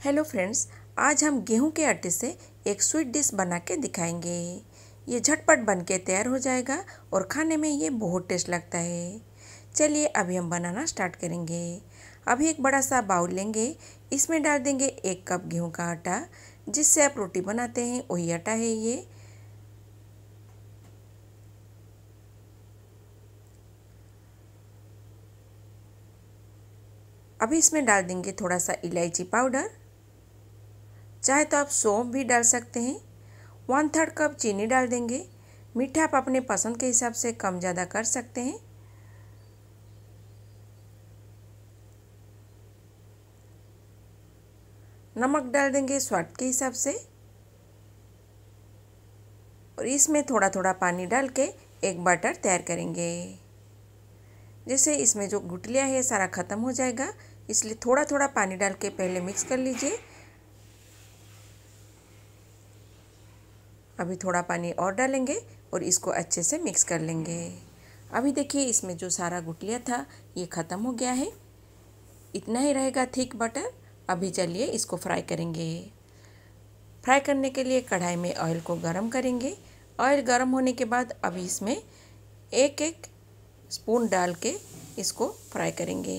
Hello friends आज हम गेहूँ के आटे से एक स्वीट डिश बना के दिखाएँगे। ये झटपट बन के तैयार हो जाएगा और खाने में ये बहुत टेस्ट लगता है। चलिए अभी हम बनाना स्टार्ट करेंगे। अभी एक बड़ा सा बाउल लेंगे। इसमें डाल देंगे एक कप गेहूँ का आटा, जिससे आप रोटी बनाते हैं, वही आटा है ये। अभी इसमें डाल देंगे थोड़ा सा इलायची पाउडर। चाहे तो आप सौंफ भी डाल सकते हैं। वन थर्ड कप चीनी डाल देंगे। मीठा आप अपने पसंद के हिसाब से कम ज़्यादा कर सकते हैं। नमक डाल देंगे स्वाद के हिसाब से। और इसमें थोड़ा थोड़ा पानी डाल के एक बटर तैयार करेंगे। जैसे इसमें जो गुटलियाँ है, सारा ख़त्म हो जाएगा। इसलिए थोड़ा थोड़ा पानी डाल के पहले मिक्स कर लीजिए। अभी थोड़ा पानी और डालेंगे और इसको अच्छे से मिक्स कर लेंगे। अभी देखिए, इसमें जो सारा गुटलिया था, ये ख़त्म हो गया है। इतना ही रहेगा थिक बटर अभी चलिए इसको फ्राई करेंगे। फ्राई करने के लिए कढ़ाई में ऑयल को गरम करेंगे। ऑयल गरम होने के बाद अभी इसमें एक एक स्पून डाल के इसको फ्राई करेंगे।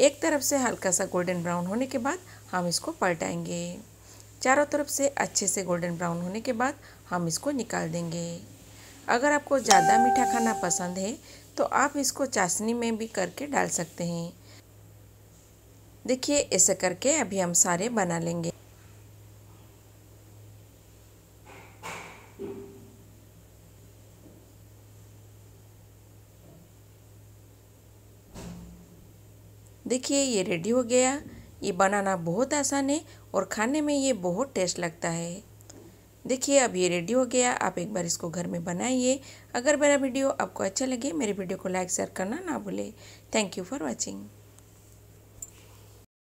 एक तरफ़ से हल्का सा गोल्डन ब्राउन होने के बाद हम इसको पलटाएँगे। चारों तरफ़ से अच्छे से गोल्डन ब्राउन होने के बाद हम इसको निकाल देंगे। अगर आपको ज़्यादा मीठा खाना पसंद है तो आप इसको चाशनी में भी करके डाल सकते हैं। देखिए, ऐसे करके अभी हम सारे बना लेंगे। देखिए, ये रेडी हो गया। ये बनाना बहुत आसान है और खाने में ये बहुत टेस्ट लगता है। देखिए, अब ये रेडी हो गया। आप एक बार इसको घर में बनाइए। अगर मेरा वीडियो आपको अच्छा लगे, मेरे वीडियो को लाइक, शेयर करना ना भूले। Thank you for watching.